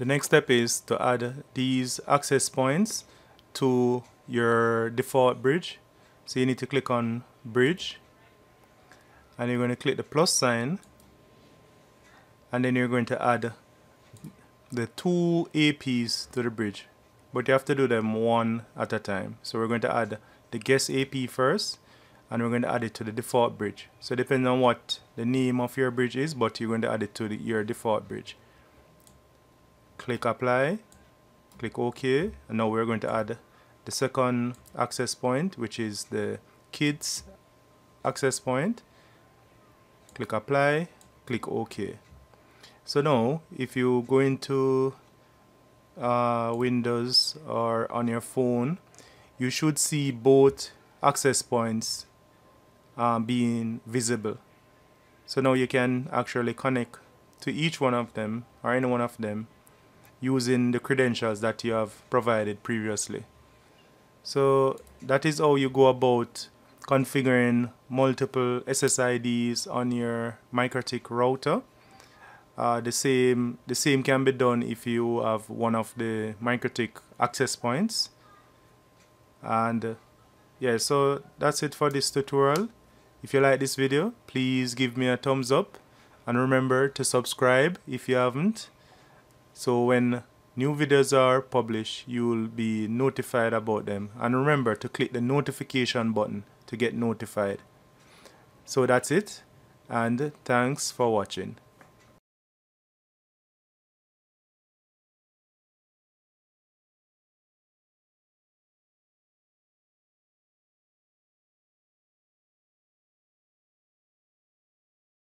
The next step is to add these access points to your default bridge. So you need to click on bridge and you're going to click the plus sign and then you're going to add the two APs to the bridge. But you have to do them one at a time. So we're going to add the guest AP first and we're going to add it to the default bridge. So depending on what the name of your bridge is but you're going to add it to the, your default bridge click apply click OK and now we're going to add the second access point which is the kids access point. Click apply click OK. So now if you go into uh, Windows or on your phone you should see both access points uh, being visible. So now you can actually connect to each one of them or any one of them using the credentials that you have provided previously. So that is how you go about configuring multiple SSIDs on your MikroTik router. Uh, the same the same can be done if you have one of the MikroTik access points. And uh, yeah, so that's it for this tutorial. If you like this video, please give me a thumbs up and remember to subscribe if you haven't so when new videos are published you will be notified about them. And remember to click the notification button to get notified. So that's it and thanks for watching